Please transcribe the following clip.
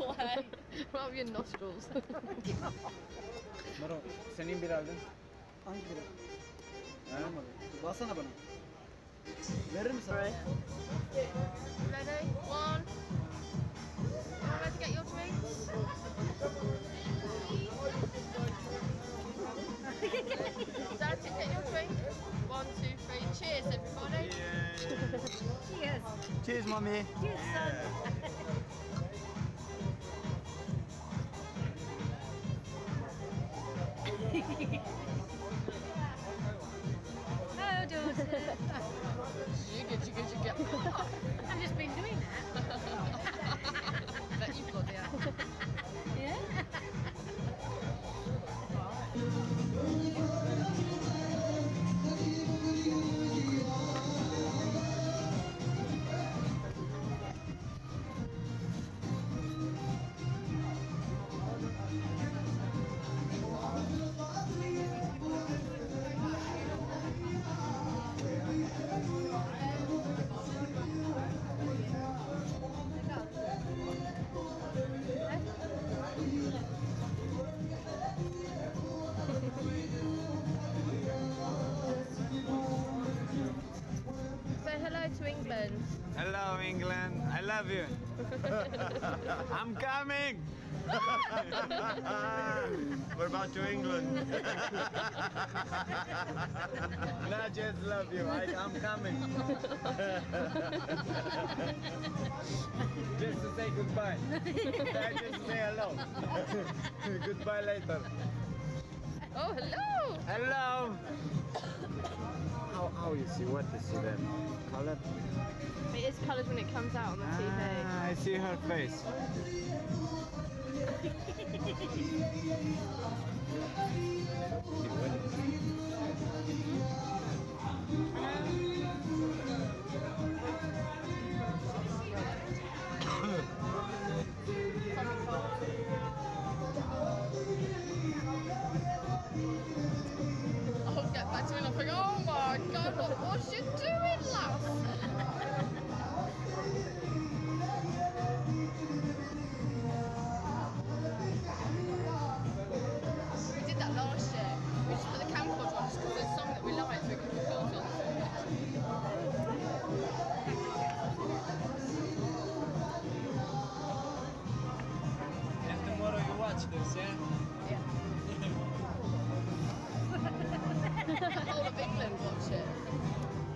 away. Rub your nostrils. Maro senin bir aldın. Hangi biri? Ha? Almadı. Bassana bana. Verir misin? Ready? One. You ready to get your drinks? Dad, to get your drink. One, two, three. Cheers, everybody. Cheers. Cheers mommy. Cheers, son. England. Hello England. I love you. I'm coming. We're about to England. Not just love you. I, I'm coming. just to say goodbye. I just say hello. goodbye later. Oh, hello. Hello. How, how you see? What you see then? Color? It is coloured when it comes out on the TV. Ah, I see her face. we could record on. And tomorrow you watch this, yeah? whole of England watch it.